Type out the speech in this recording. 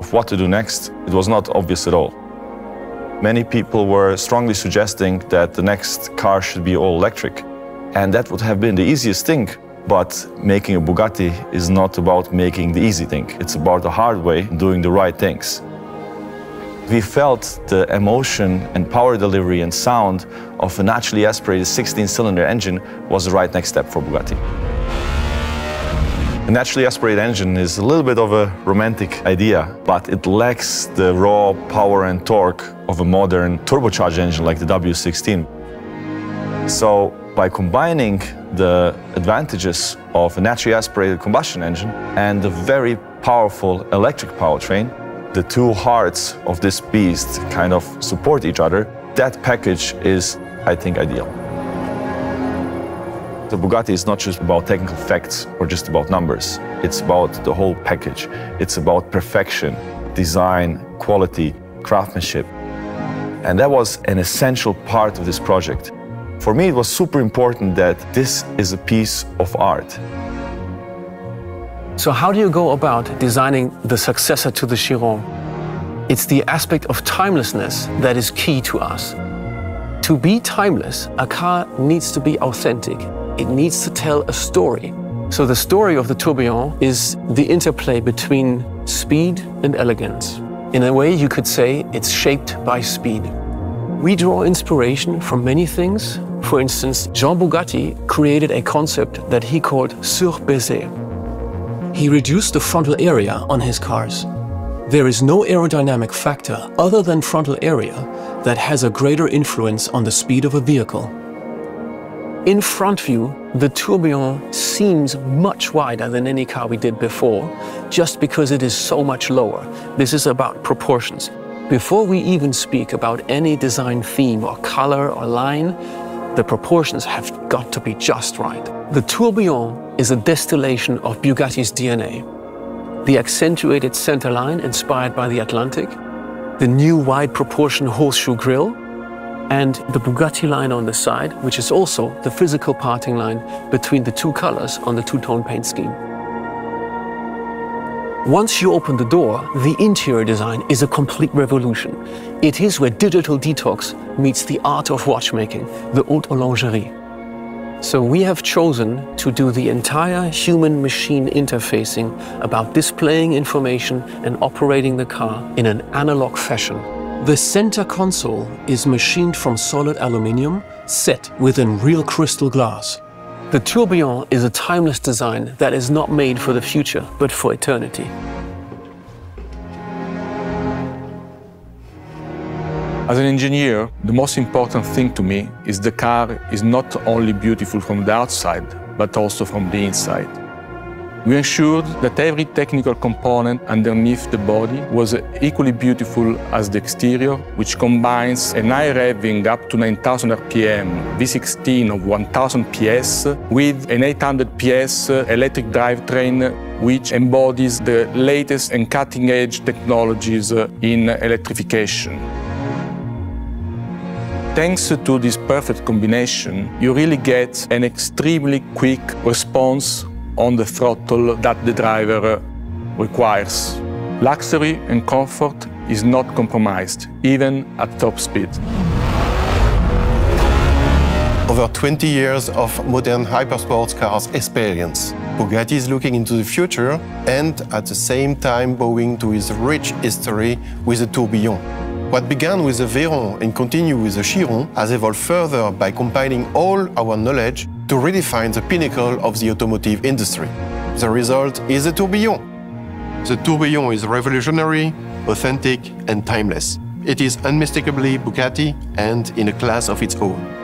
of what to do next, it was not obvious at all. Many people were strongly suggesting that the next car should be all electric. And that would have been the easiest thing. But making a Bugatti is not about making the easy thing. It's about the hard way, doing the right things. We felt the emotion and power delivery and sound of a naturally aspirated 16-cylinder engine was the right next step for Bugatti. A naturally aspirated engine is a little bit of a romantic idea, but it lacks the raw power and torque of a modern turbocharged engine like the W16. So by combining the advantages of a naturally aspirated combustion engine and a very powerful electric powertrain, the two hearts of this beast kind of support each other. That package is, I think, ideal. The Bugatti is not just about technical facts or just about numbers. It's about the whole package. It's about perfection, design, quality, craftsmanship. And that was an essential part of this project. For me, it was super important that this is a piece of art. So how do you go about designing the successor to the Chiron? It's the aspect of timelessness that is key to us. To be timeless, a car needs to be authentic. It needs to tell a story. So the story of the Tourbillon is the interplay between speed and elegance. In a way, you could say it's shaped by speed. We draw inspiration from many things. For instance, Jean Bugatti created a concept that he called surbaissé. He reduced the frontal area on his cars. There is no aerodynamic factor other than frontal area that has a greater influence on the speed of a vehicle. In front view, the Tourbillon seems much wider than any car we did before, just because it is so much lower. This is about proportions. Before we even speak about any design theme or color or line, the proportions have got to be just right. The tourbillon is a distillation of Bugatti's DNA. The accentuated center line inspired by the Atlantic, the new wide proportion horseshoe grille, and the Bugatti line on the side, which is also the physical parting line between the two colors on the two-tone paint scheme. Once you open the door, the interior design is a complete revolution. It is where digital detox meets the art of watchmaking, the haute horlogerie. So we have chosen to do the entire human-machine interfacing about displaying information and operating the car in an analog fashion. The center console is machined from solid aluminium, set within real crystal glass. The tourbillon is a timeless design that is not made for the future, but for eternity. As an engineer, the most important thing to me is the car is not only beautiful from the outside, but also from the inside. We ensured that every technical component underneath the body was equally beautiful as the exterior, which combines an high revving up to 9000 RPM V16 of 1000 PS with an 800 PS electric drivetrain which embodies the latest and cutting-edge technologies in electrification. Thanks to this perfect combination, you really get an extremely quick response on the throttle that the driver requires. Luxury and comfort is not compromised, even at top speed. Over 20 years of modern hypersports cars experience, Bugatti is looking into the future and at the same time bowing to its rich history with the Tourbillon. What began with the Veyron and continued with the Chiron has evolved further by combining all our knowledge to redefine the pinnacle of the automotive industry. The result is the tourbillon. The tourbillon is revolutionary, authentic, and timeless. It is unmistakably Bugatti and in a class of its own.